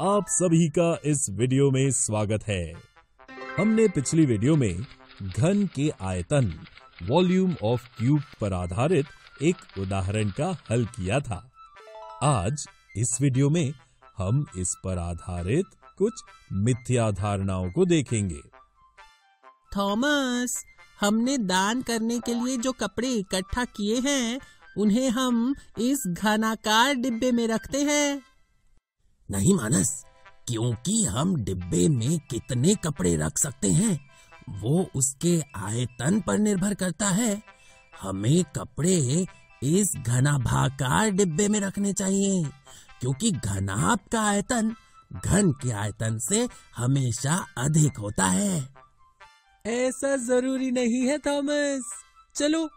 आप सभी का इस वीडियो में स्वागत है। हमने पिछली वीडियो में घन के आयतन, वॉल्यूम ऑफ़ क्यूब पर आधारित एक उदाहरण का हल किया था। आज इस वीडियो में हम इस पर आधारित कुछ मिथ्या धारणाओं को देखेंगे। थॉमस, हमने दान करने के लिए जो कपड़े इकट्ठा किए हैं, उन्हें हम इस घनाकार डिब्बे में रखते हैं। नहीं मानस, क्योंकि हम डिब्बे में कितने कपड़े रख सकते हैं, वो उसके आयतन पर निर्भर करता है। हमें कपड़े इस घनाभाकार डिब्बे में रखने चाहिए, क्योंकि घनाभ का आयतन घन के आयतन से हमेशा अधिक होता है। ऐसा ज़रूरी नहीं है, थॉमस। चलो,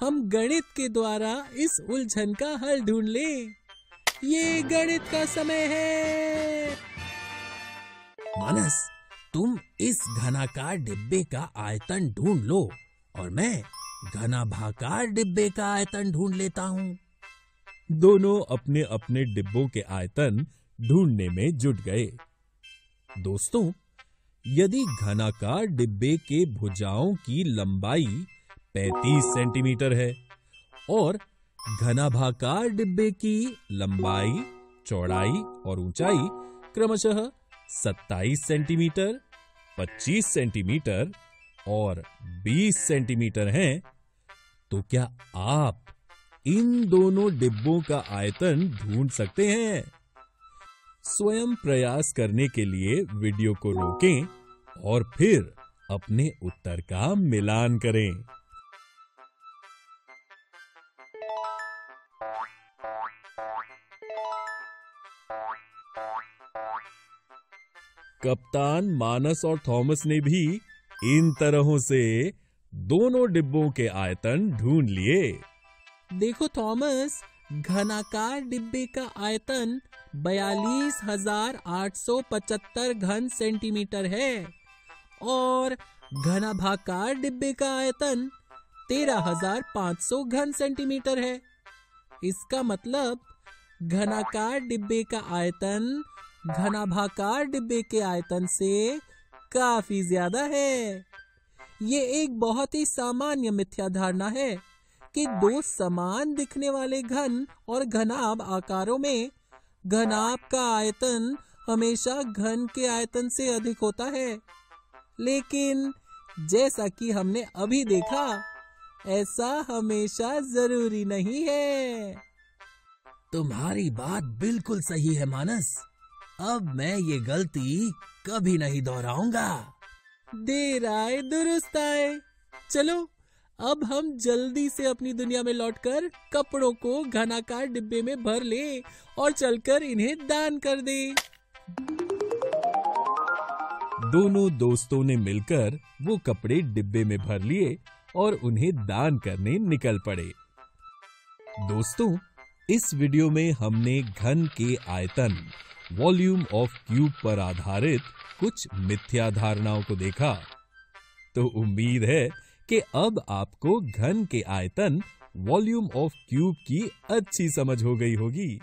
हम गणित के द्वारा इस उलझन का हल ढूंढ लें। ये गणित का समय है। मानस तुम इस घनाकार डिब्बे का आयतन ढूंढ लो और मैं घनाभाकार डिब्बे का आयतन ढूंढ लेता हूँ। दोनों अपने अपने डिब्बों के आयतन ढूँढने में जुट गए। दोस्तों यदि घनाकार डिब्बे के भुजाओं की लंबाई 35 सेंटीमीटर है और घनाभाकार डिब्बे की लंबाई चौड़ाई और ऊंचाई क्रमशः 27 सेंटीमीटर 25 सेंटीमीटर और 20 सेंटीमीटर हैं, तो क्या आप इन दोनों डिब्बों का आयतन ढूंढ सकते हैं? स्वयं प्रयास करने के लिए वीडियो को रोकें और फिर अपने उत्तर का मिलान करें। कप्तान मानस और थॉमस ने भी इन तरहों से दोनों डिब्बों के आयतन ढूंढ लिए। देखो थॉमस, घनाकार डिब्बे का आयतन बयालीस हज़ार आठ सौ पचहत्तर घन सेंटीमीटर है और घनाभाकार डिब्बे का आयतन तेरह हज़ार पाँच सौ घन सेंटीमीटर है। इसका मतलब घनाकार डिब्बे का आयतन घनाभाकार डिब्बे के आयतन से काफ़ी ज़्यादा है। ये एक बहुत ही सामान्य मिथ्या धारणा है कि दो समान दिखने वाले घन और घनाभ आकारों में घनाभ का आयतन हमेशा घन के आयतन से अधिक होता है। लेकिन जैसा कि हमने अभी देखा, ऐसा हमेशा ज़रूरी नहीं है। तुम्हारी बात बिल्कुल सही है, मानस। अब मैं ये गलती कभी नहीं दोहराऊँगा। देर आए, दुरुस्त आए। चलो, अब हम जल्दी से अपनी दुनिया में लौटकर कपड़ों को घनाकार डिब्बे में भर ले और चलकर इन्हें दान कर दे। दोनों दोस्तों ने मिलकर वो कपड़े डिब्बे में भर लिए और उन्हें दान करने निकल पड़े। दोस्तों, इस वीडियो में हमने घन के आयतन वॉल्यूम ऑफ़ क्यूब पर आधारित कुछ मिथ्या धारणाओं को देखा। तो उम्मीद है कि अब आपको घन के आयतन वॉल्यूम ऑफ़ क्यूब की अच्छी समझ हो गई होगी।